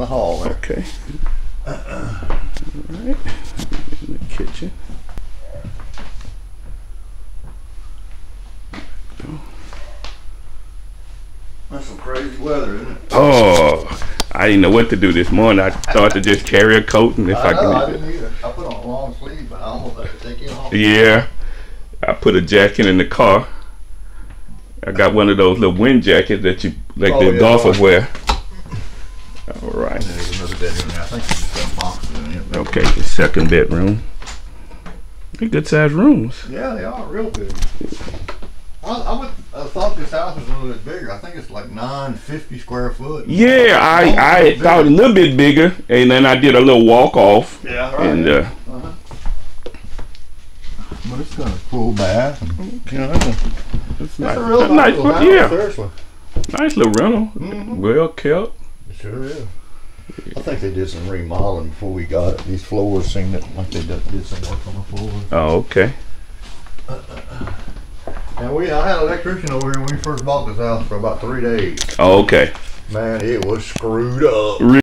the hall there. Okay. All right. In the kitchen. That's some crazy weather, isn't it? Oh, I didn't know what to do this morning. I thought to just carry a coat and if I, I, know, I didn't either. I put on a long sleeve, but I almost had to take it off. Yeah, I put a jacket in the car. I got one of those little wind jackets that you like Oh, the yeah, golfers wear. All right. There's another bedroom there. I think there's some boxes in it. Okay, the second bedroom. They're good sized rooms. Yeah, they are real big. I, I would I thought this house was a little bit bigger. I think it's like 950 square foot. Yeah, I I thought a little bit bigger, and then I did a little walk off, Yeah, right. and uh, but it's got a full bath. And, you know, it's a, it's it's nice. a real nice, nice little house, yeah, seriously. nice little rental, Mhm. well kept. It sure is. I think they did some remodeling before we got it. These floors seemed that like they did, did some work on the floors. Oh, okay. And we, I had an electrician over here when we first bought this house for about three days. Oh, okay. Man, it was screwed up.